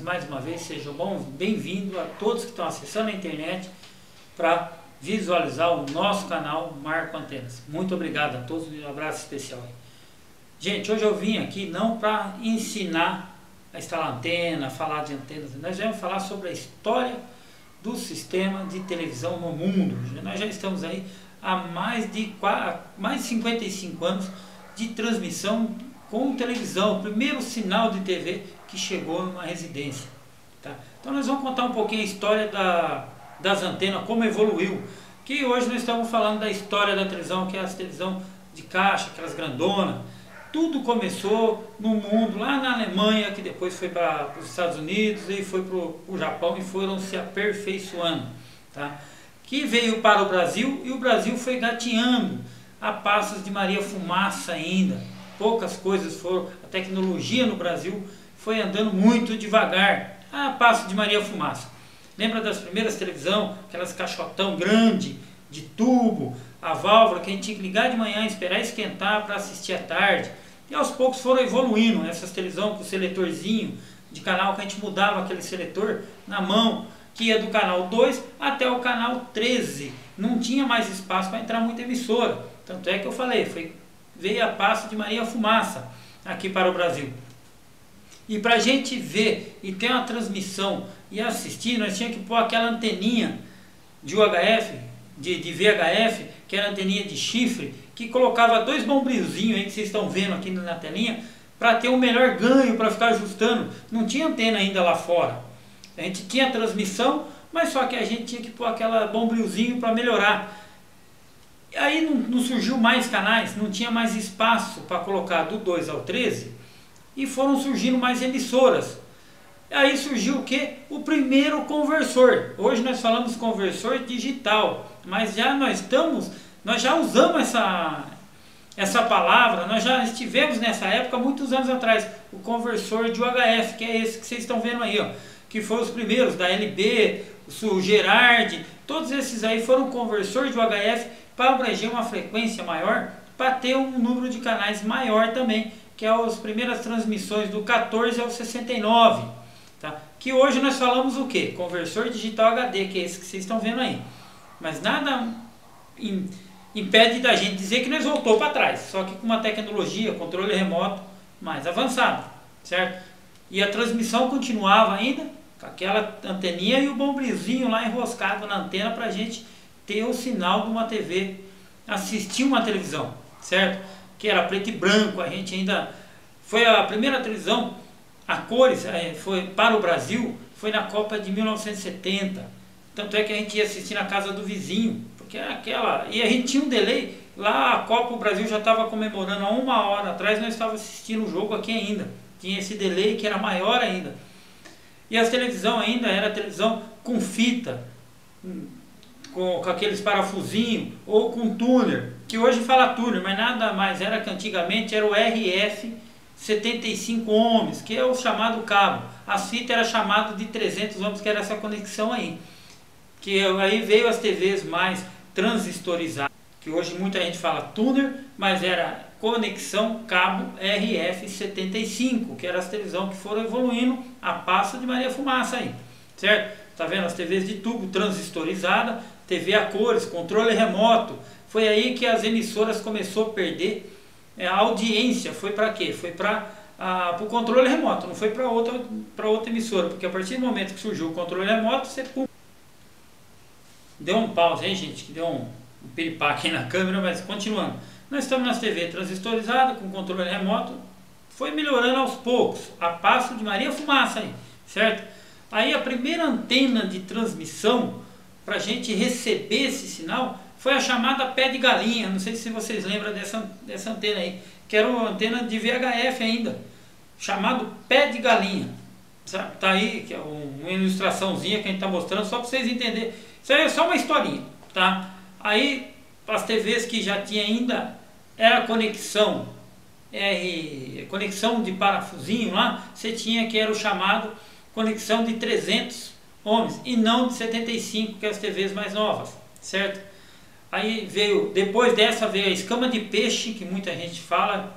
Mais uma vez. Sejam bom, bem-vindo a todos que estão acessando a internet para visualizar o nosso canal Marco Antenas. Muito obrigado a todos e um abraço especial. Gente, hoje eu vim aqui não para ensinar a instalar antena, falar de antenas. Nós vamos falar sobre a história do sistema de televisão no mundo. Nós já estamos aí há mais de, mais de 55 anos de transmissão com televisão, o primeiro sinal de TV que chegou numa residência. Tá? Então nós vamos contar um pouquinho a história da, das antenas, como evoluiu. Que hoje nós estamos falando da história da televisão, que é a televisão de caixa, aquelas grandonas. Tudo começou no mundo, lá na Alemanha, que depois foi para os Estados Unidos e foi para o Japão e foram se aperfeiçoando. Tá? Que veio para o Brasil e o Brasil foi gateando a passos de Maria Fumaça ainda poucas coisas foram, a tecnologia no Brasil foi andando muito devagar, a passo de Maria Fumaça. Lembra das primeiras televisão, aquelas caixotão grande, de tubo, a válvula que a gente tinha que ligar de manhã, esperar esquentar para assistir à tarde. E aos poucos foram evoluindo essas televisão com o seletorzinho de canal que a gente mudava aquele seletor na mão, que ia do canal 2 até o canal 13. Não tinha mais espaço para entrar muita emissora. Tanto é que eu falei, foi veio a passo de Maria Fumaça aqui para o Brasil. E para a gente ver e ter uma transmissão e assistir, nós tínhamos que pôr aquela anteninha de UHF, de, de VHF, que era anteninha de chifre, que colocava dois bombrilzinhos aí que vocês estão vendo aqui na telinha, para ter um melhor ganho, para ficar ajustando. Não tinha antena ainda lá fora. A gente tinha transmissão, mas só que a gente tinha que pôr aquela bombrilzinho para melhorar. Aí não, não, surgiu mais canais, não tinha mais espaço para colocar do 2 ao 13 e foram surgindo mais emissoras. Aí surgiu o que? O primeiro conversor. Hoje nós falamos conversor digital, mas já nós estamos, nós já usamos essa, essa palavra, nós já estivemos nessa época muitos anos atrás, o conversor de UHF, que é esse que vocês estão vendo aí, ó, que foram os primeiros, da LB, o Gerard, todos esses aí foram conversor de UHF para abranger uma frequência maior, para ter um número de canais maior também, que é as primeiras transmissões do 14 ao 69. Tá? Que hoje nós falamos o que? Conversor digital HD, que é esse que vocês estão vendo aí. Mas nada impede da gente dizer que nós voltou para trás, só que com uma tecnologia, controle remoto mais avançado, certo? E a transmissão continuava ainda com aquela anteninha e o bombrilzinho lá enroscado na antena para a gente ter o sinal de uma TV, assistir uma televisão, certo? Que era preto e branco, a gente ainda foi a primeira televisão a cores é, foi para o Brasil foi na Copa de 1970. Tanto é que a gente ia assistir na casa do vizinho, porque era aquela. E a gente tinha um delay. Lá a Copa o Brasil já estava comemorando há uma hora atrás, nós estávamos assistindo o jogo aqui ainda. Tinha esse delay que era maior ainda. E a televisão ainda era televisão com fita, com, com aqueles parafusinhos ou com tuner, que hoje fala tuner, mas nada mais era que antigamente era o RF 75 ohms, que é o chamado cabo. A fita era chamado de 300 ohms, que era essa conexão aí. Que aí veio as TVs mais transistorizadas, que hoje muita gente fala tuner, mas era conexão cabo RF75, que era as televisões que foram evoluindo a passo de Maria Fumaça aí, certo? Tá vendo as TVs de tubo transistorizada, TV a cores, controle remoto. Foi aí que as emissoras começou a perder é, a audiência. Foi para quê? Foi para o controle remoto, não foi para outra, outra emissora, porque a partir do momento que surgiu o controle remoto, você deu um pause aí, gente, que deu um, um piripaque na câmera, mas continuando. Nós estamos nas TV transistorizada com controle remoto, foi melhorando aos poucos, a passo de Maria Fumaça aí, certo? Aí a primeira antena de transmissão para a gente receber esse sinal foi a chamada pé de galinha. Não sei se vocês lembram dessa, dessa antena aí, que era uma antena de VHF ainda, chamado pé de galinha. Tá aí, que é uma ilustraçãozinha que a gente está mostrando, só para vocês entenderem. Isso aí é só uma historinha, tá? Aí, as TVs que já tinha ainda, era conexão, R, conexão de parafusinho lá, você tinha que era o chamado conexão de 300 ohms e não de 75, que é as TVs mais novas, certo? Aí veio, depois dessa veio a escama de peixe, que muita gente fala,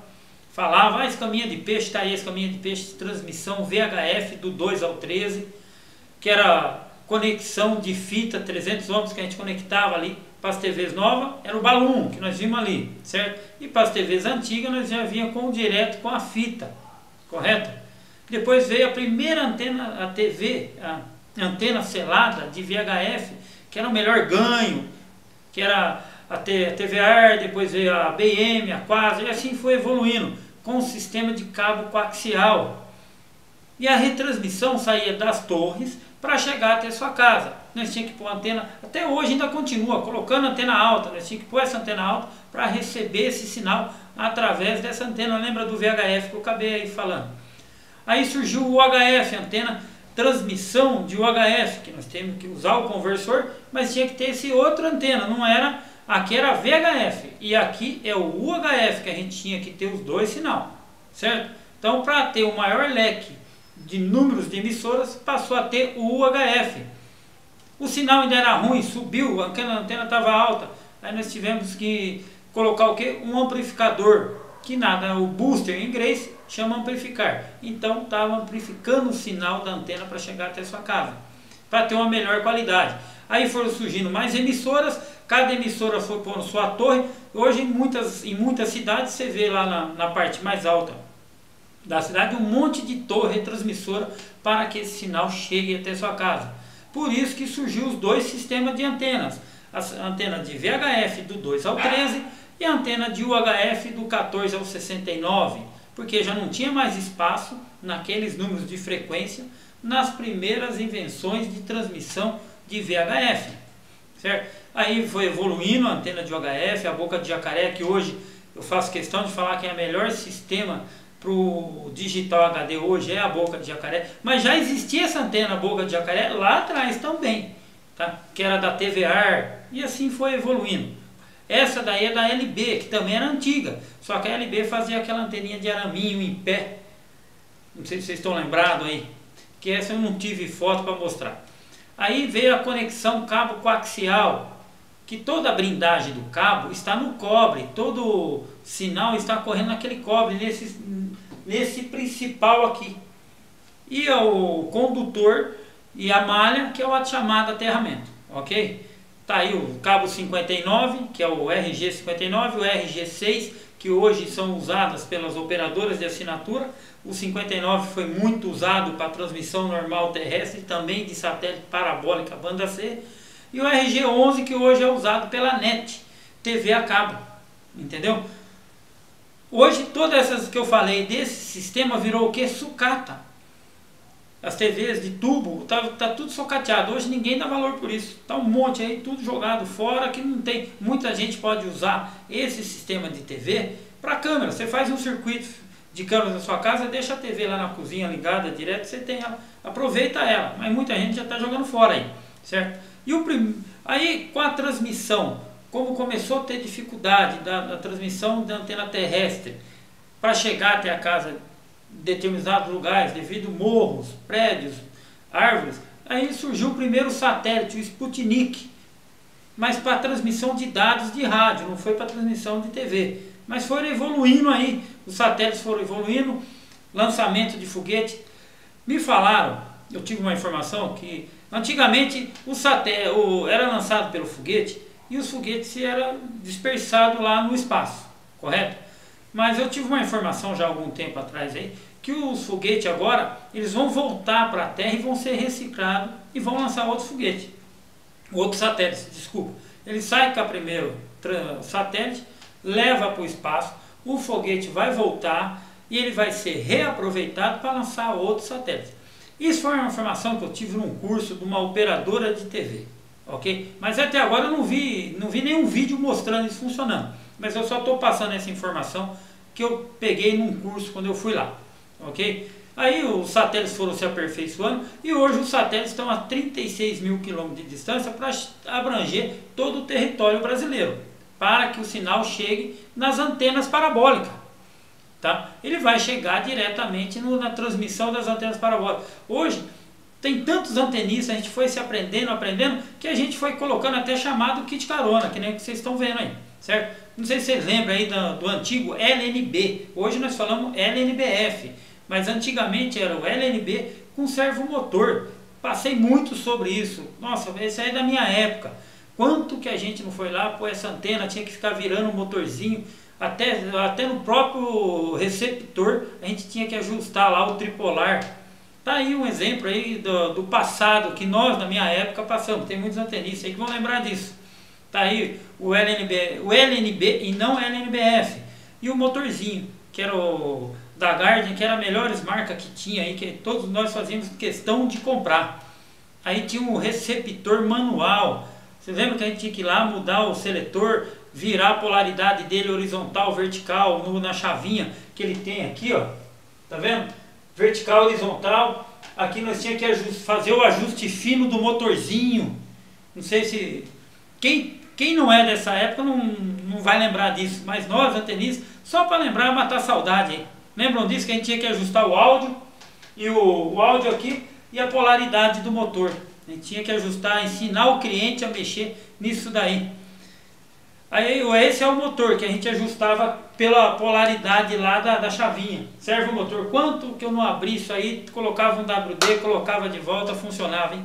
falava, ah, escaminha de peixe, está aí, escaminha de peixe, transmissão VHF do 2 ao 13, que era conexão de fita 300 ohms que a gente conectava ali para as TVs novas, era o balão que nós vimos ali, certo? E para as TVs antigas nós já vinha com direto com a fita, correto? Depois veio a primeira antena, a TV, a antena selada de VHF, que era o melhor ganho, que era a TVR, depois veio a BM, a Quasar, e assim foi evoluindo com o sistema de cabo coaxial. E a retransmissão saía das torres para chegar até sua casa. Nós tínhamos que pôr antena, até hoje ainda continua, colocando antena alta, nós tínhamos que pôr essa antena alta para receber esse sinal através dessa antena. Lembra do VHF que eu acabei aí falando? Aí surgiu o UHF, antena transmissão de UHF, que nós temos que usar o conversor, mas tinha que ter esse outro antena, não era Aqui era VHF e aqui é o UHF, que a gente tinha que ter os dois sinal, certo? Então, para ter o maior leque de números de emissoras, passou a ter o UHF. O sinal ainda era ruim, subiu, a antena estava alta. Aí nós tivemos que colocar o que? Um amplificador, que nada, o booster em inglês chama amplificar. Então estava amplificando o sinal da antena para chegar até sua casa, para ter uma melhor qualidade. Aí foram surgindo mais emissoras, cada emissora foi pondo sua torre. Hoje, em muitas, em muitas cidades, você vê lá na, na parte mais alta da cidade um monte de torre transmissora para que esse sinal chegue até sua casa. Por isso que surgiu os dois sistemas de antenas. A antena de VHF do 2 ao 13 e a antena de UHF do 14 ao 69, porque já não tinha mais espaço naqueles números de frequência nas primeiras invenções de transmissão de VHF, certo? Aí foi evoluindo a antena de VHF, a boca de jacaré, que hoje eu faço questão de falar que é o melhor sistema para o digital HD hoje é a boca de jacaré, mas já existia essa antena boca de jacaré lá atrás também, tá? que era da TVR, e assim foi evoluindo. Essa daí é da LB, que também era antiga, só que a LB fazia aquela anteninha de araminho em pé, não sei se vocês estão lembrados aí, que essa eu não tive foto para mostrar. Aí veio a conexão cabo coaxial, que toda a blindagem do cabo está no cobre, todo sinal está correndo naquele cobre, nesse, nesse principal aqui. E o condutor e a malha, que é o chamado aterramento, ok? Tá aí o cabo 59, que é o RG59, o RG6, que hoje são usadas pelas operadoras de assinatura, o 59 foi muito usado para transmissão normal terrestre, também de satélite parabólica banda C. E o RG11 que hoje é usado pela NET, TV a cabo. Entendeu? Hoje todas essas que eu falei desse sistema virou o que? Sucata. As TVs de tubo, tá, tá tudo socateado. Hoje ninguém dá valor por isso. Tá um monte aí, tudo jogado fora que não tem. Muita gente pode usar esse sistema de TV para câmera. Você faz um circuito de câmeras na sua casa, deixa a TV lá na cozinha ligada direto, você tem ela, aproveita ela, mas muita gente já está jogando fora aí, certo? E o prim... aí com a transmissão, como começou a ter dificuldade da, da transmissão da antena terrestre para chegar até a casa determinados lugares, devido morros, prédios, árvores, aí surgiu o primeiro satélite, o Sputnik, mas para transmissão de dados de rádio, não foi para transmissão de TV. Mas foram evoluindo aí, os satélites foram evoluindo, lançamento de foguete. Me falaram, eu tive uma informação que antigamente o satélite era lançado pelo foguete e os foguetes eram dispersados lá no espaço, correto? Mas eu tive uma informação já há algum tempo atrás aí que os foguetes agora eles vão voltar para a Terra e vão ser reciclados e vão lançar outros foguetes, outros satélites, desculpa. Eles saem com a primeiro satélite leva para o espaço, o foguete vai voltar e ele vai ser reaproveitado para lançar outros satélites. Isso foi uma informação que eu tive num curso de uma operadora de TV, ok? Mas até agora eu não vi, não vi nenhum vídeo mostrando isso funcionando. Mas eu só estou passando essa informação que eu peguei num curso quando eu fui lá, ok? Aí os satélites foram se aperfeiçoando e hoje os satélites estão a 36 mil quilômetros de distância para abranger todo o território brasileiro para que o sinal chegue nas antenas parabólicas. Tá? Ele vai chegar diretamente no, na transmissão das antenas parabólicas. Hoje, tem tantos antenistas, a gente foi se aprendendo, aprendendo, que a gente foi colocando até chamado kit carona, que nem vocês estão vendo aí. certo? Não sei se vocês lembram aí do, do antigo LNB, hoje nós falamos LNBF, mas antigamente era o LNB com servo motor. Passei muito sobre isso. Nossa, esse aí é da minha época. Quanto que a gente não foi lá, pô, essa antena tinha que ficar virando um motorzinho, até, até no próprio receptor a gente tinha que ajustar lá o tripolar. Tá aí um exemplo aí do, do passado que nós, na minha época, passamos. Tem muitos antenistas aí que vão lembrar disso. Tá aí o LNB, o LNB e não LNBF. E o motorzinho, que era o da Guardian, que era a melhores marca que tinha aí, que todos nós fazíamos questão de comprar. Aí tinha um receptor manual. Você lembra que a gente tinha que ir lá mudar o seletor, virar a polaridade dele horizontal, vertical, no, na chavinha que ele tem aqui, ó. Tá vendo? Vertical, horizontal. Aqui nós tínhamos que fazer o ajuste fino do motorzinho. Não sei se... Quem, quem não é dessa época não, não vai lembrar disso. Mas nós, antenistas, só para lembrar, matar saudade. Lembram disso que a gente tinha que ajustar o áudio? E o, o áudio aqui e a polaridade do motor. A gente tinha que ajustar, ensinar o cliente a mexer nisso daí. Aí esse é o motor que a gente ajustava pela polaridade lá da, da chavinha. Serve o motor. Quanto que eu não abri isso aí, colocava um WD, colocava de volta, funcionava, hein?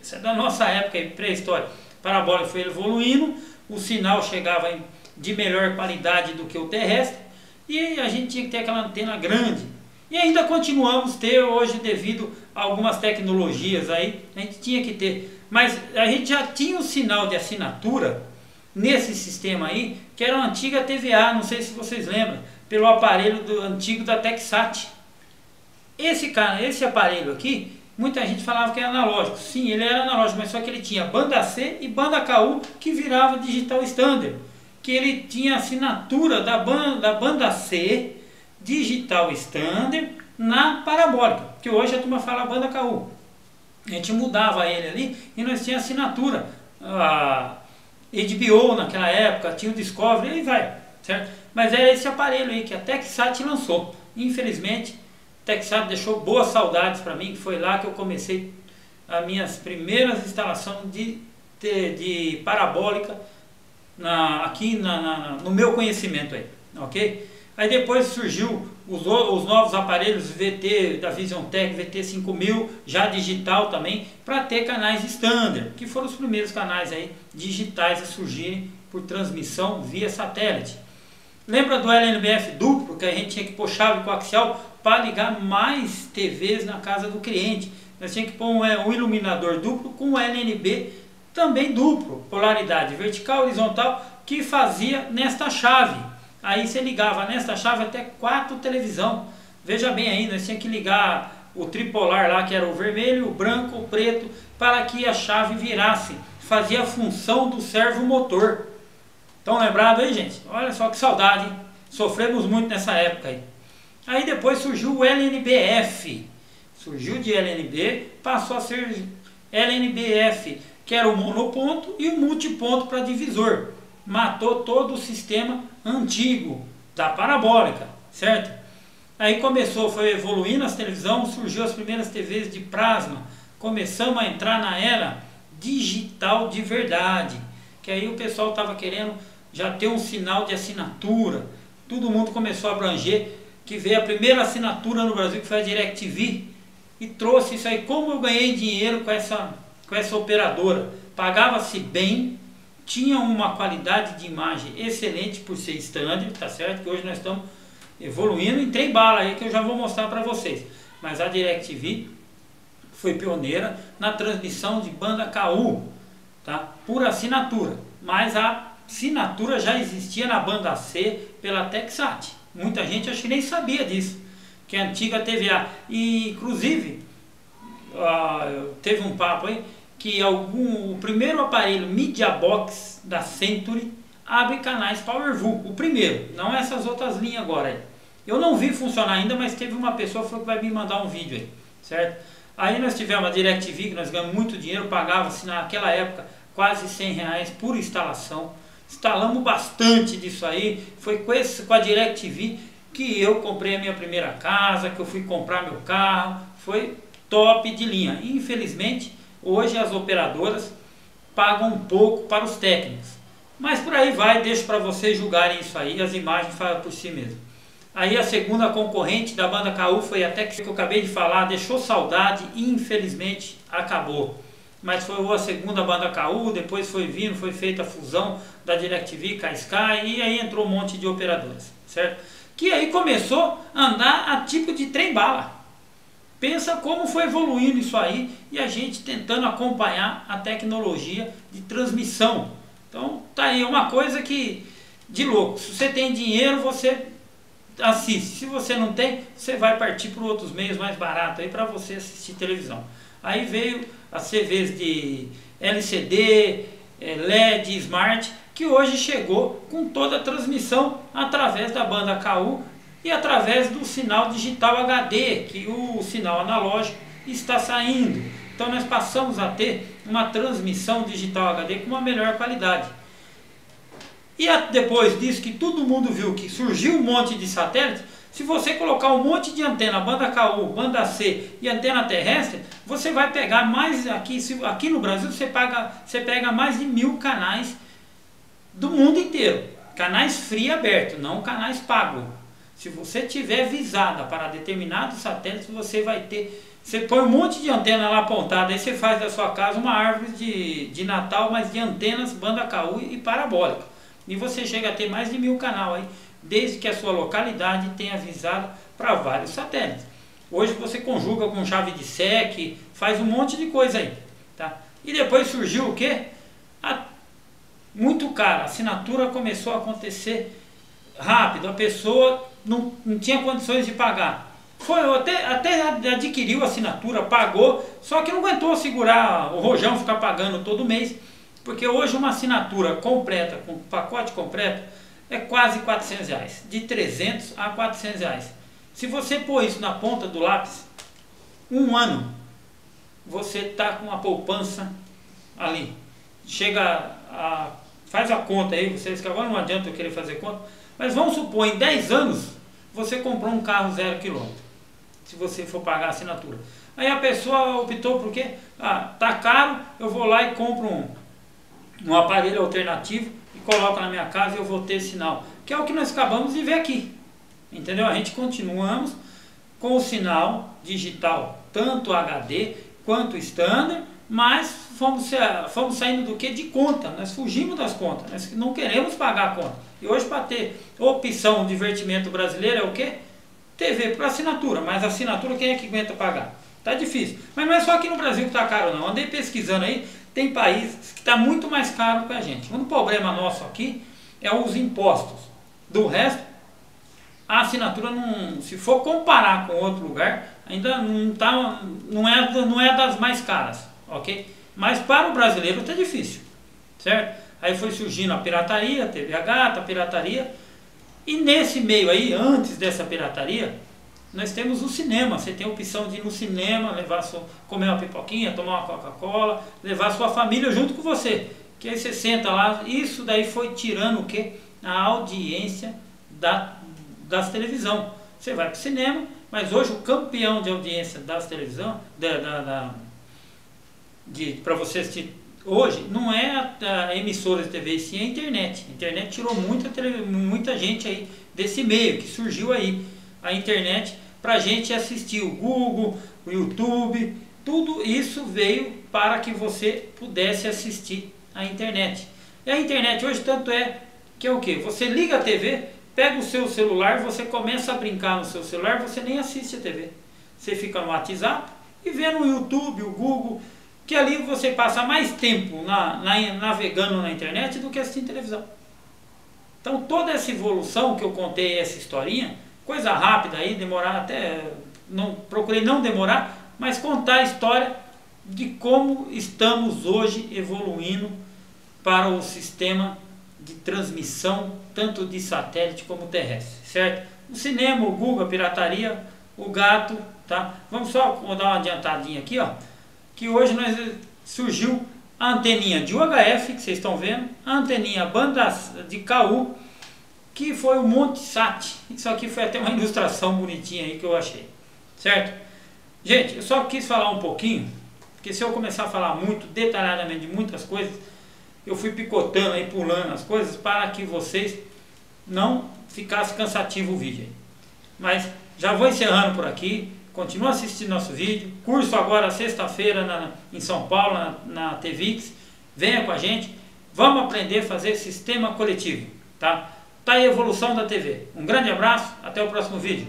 Isso é da nossa época, pré-história. Parabólica foi evoluindo, o sinal chegava de melhor qualidade do que o terrestre e a gente tinha que ter aquela antena grande. E ainda continuamos ter hoje devido a algumas tecnologias aí, a gente tinha que ter. Mas a gente já tinha o sinal de assinatura nesse sistema aí, que era uma antiga TVA, não sei se vocês lembram, pelo aparelho do antigo da Texat. Esse cara, esse aparelho aqui, muita gente falava que era analógico. Sim, ele era analógico, mas só que ele tinha banda C e banda KU que virava digital standard. Que ele tinha assinatura da banda, da banda C, digital standard, na parabólica. Que hoje a turma fala banda KU. A gente mudava ele ali e nós tínhamos assinatura. A HBO naquela época, tinha o Discovery, aí vai, certo? Mas era esse aparelho aí que a Texat lançou. Infelizmente, Texat deixou boas saudades para mim, que foi lá que eu comecei as minhas primeiras instalações de, de, de parabólica na, aqui na, na, no meu conhecimento aí, ok? Aí depois surgiu os, os novos aparelhos VT da Vision Tech, VT5000, já digital também, para ter canais standard, que foram os primeiros canais aí digitais a surgirem por transmissão via satélite. Lembra do LNBF duplo, que a gente tinha que pôr chave coaxial para ligar mais TVs na casa do cliente. Nós tínhamos que pôr um, é, um iluminador duplo com LNB também duplo, polaridade vertical, horizontal, que fazia nesta chave. Aí você ligava nesta chave até quatro televisão. Veja bem aí, nós tínhamos que ligar o tripolar lá, que era o vermelho, o branco, o preto, para que a chave virasse. Fazia a função do servo motor. Estão lembrados aí, gente? Olha só que saudade, hein? Sofremos muito nessa época aí. Aí depois surgiu o LNBF. Surgiu de LNB, passou a ser LNBF, que era o monoponto e o multiponto para divisor. Matou todo o sistema antigo da parabólica, certo? Aí começou, foi evoluindo as televisões, surgiu as primeiras TVs de plasma. Começamos a entrar na era digital de verdade. Que aí o pessoal estava querendo já ter um sinal de assinatura. Todo mundo começou a abranger que veio a primeira assinatura no Brasil, que foi a DirecTV, e trouxe isso aí. Como eu ganhei dinheiro com essa, com essa operadora? Pagava-se bem, tinha uma qualidade de imagem excelente por ser standard, tá certo? Que hoje nós estamos evoluindo em trem bala aí que eu já vou mostrar para vocês. Mas a DirecTV foi pioneira na transmissão de banda KU, tá? Por assinatura. Mas a assinatura já existia na banda C pela Texat. Muita gente acho que nem sabia disso, que é a antiga TVA. E inclusive uh, teve um papo aí que algum, o primeiro aparelho Media Box da Century abre canais PowerView, o primeiro, não essas outras linhas agora. Eu não vi funcionar ainda, mas teve uma pessoa que falou que vai me mandar um vídeo aí, certo? Aí nós tivemos a DirecTV, que nós ganhamos muito dinheiro, pagava-se naquela época quase 100 reais por instalação. Instalamos bastante disso aí. Foi com, esse, com a DirecTV que eu comprei a minha primeira casa, que eu fui comprar meu carro. Foi top de linha. Infelizmente, hoje as operadoras pagam um pouco para os técnicos. Mas por aí vai, deixo para vocês julgarem isso aí, as imagens falam por si mesmo. Aí a segunda concorrente da banda Caú foi até que eu acabei de falar, deixou saudade e infelizmente acabou. Mas foi a segunda banda Caú, depois foi vindo, foi feita a fusão da DirecTV com a Sky e aí entrou um monte de operadoras, certo? Que aí começou a andar a tipo de trem-bala. Pensa como foi evoluindo isso aí e a gente tentando acompanhar a tecnologia de transmissão. Então tá aí uma coisa que de louco. Se você tem dinheiro, você assiste. Se você não tem, você vai partir para outros meios mais baratos aí para você assistir televisão. Aí veio as TVs de LCD, eh, LED, Smart, que hoje chegou com toda a transmissão através da banda KU e através do sinal digital HD, que o sinal analógico está saindo. Então nós passamos a ter uma transmissão digital HD com uma melhor qualidade. E depois disso que todo mundo viu que surgiu um monte de satélites, se você colocar um monte de antena, banda KU, banda C e antena terrestre, você vai pegar mais aqui, aqui no Brasil você, paga, você pega mais de mil canais do mundo inteiro. Canais free aberto, não canais pago. Se você tiver visada para determinados satélites, você vai ter. Você põe um monte de antena lá apontada, aí você faz da sua casa uma árvore de, de Natal, mas de antenas, banda KU e parabólica. E você chega a ter mais de mil canal aí, desde que a sua localidade tenha avisado para vários satélites. Hoje você conjuga com chave de SEC, faz um monte de coisa aí. Tá? E depois surgiu o quê? A, muito caro. A assinatura começou a acontecer rápido. A pessoa não, não tinha condições de pagar. Foi, até, até adquiriu a assinatura, pagou, só que não aguentou segurar o rojão, ficar pagando todo mês, porque hoje uma assinatura completa, com pacote completo, é quase 400 reais, de 300 a 400 reais. Se você pôr isso na ponta do lápis, um ano, você está com a poupança ali. Chega a. Faz a conta aí, vocês que agora não adianta eu querer fazer conta, mas vamos supor, em 10 anos, você comprou um carro zero quilômetro, se você for pagar a assinatura. Aí a pessoa optou por quê? Ah, tá caro, eu vou lá e compro um, um aparelho alternativo e coloco na minha casa e eu vou ter sinal. Que é o que nós acabamos de ver aqui. Entendeu? A gente continuamos com o sinal digital, tanto HD quanto standard, mas fomos, fomos saindo do que? De conta. Nós fugimos das contas. Nós não queremos pagar a conta. E hoje, para ter opção de divertimento brasileiro, é o quê? TV para assinatura. Mas assinatura, quem é que aguenta pagar? Tá difícil. Mas não é só aqui no Brasil que está caro, não. Andei pesquisando aí, tem países que está muito mais caro que a gente. Um problema nosso aqui é os impostos. Do resto, a assinatura, não, se for comparar com outro lugar, ainda não, tá, não, é, não é das mais caras, ok? Mas para o brasileiro está difícil, certo? Aí foi surgindo a pirataria, teve a gata, a pirataria. E nesse meio aí, antes dessa pirataria, nós temos o cinema. Você tem a opção de ir no cinema, levar sua, comer uma pipoquinha, tomar uma Coca-Cola, levar sua família junto com você. Que aí você senta lá. Isso daí foi tirando o que? A audiência da, das televisão. Você vai para o cinema, mas hoje o campeão de audiência das televisão, da, da, da para você assistir hoje não é a, a emissora de TV, sim a internet. A internet tirou muita, muita gente aí desse meio que surgiu aí. A internet para gente assistir o Google, o YouTube, tudo isso veio para que você pudesse assistir a internet. E a internet hoje tanto é que é o que? Você liga a TV, pega o seu celular, você começa a brincar no seu celular, você nem assiste a TV. Você fica no WhatsApp e vê no YouTube, o Google, que ali você passa mais tempo na, na, navegando na internet do que assistindo televisão. Então toda essa evolução que eu contei, essa historinha, coisa rápida aí, demorar até, não procurei não demorar, mas contar a história de como estamos hoje evoluindo para o sistema de transmissão, tanto de satélite como terrestre, certo? O cinema, o Google, a pirataria, o gato, tá? Vamos só dar uma adiantadinha aqui, ó que hoje nós, surgiu a anteninha de UHF, que vocês estão vendo, a anteninha banda de KU, que foi o Monte Sat. Isso aqui foi até uma ilustração bonitinha aí que eu achei. Certo? Gente, eu só quis falar um pouquinho, porque se eu começar a falar muito detalhadamente de muitas coisas, eu fui picotando aí, pulando as coisas para que vocês não ficasse cansativo o vídeo. Mas já vou encerrando por aqui. Continua assistindo nosso vídeo. Curso agora sexta-feira em São Paulo, na, na TVX. Venha com a gente. Vamos aprender a fazer sistema coletivo. Tá? Tá aí a evolução da TV. Um grande abraço. Até o próximo vídeo.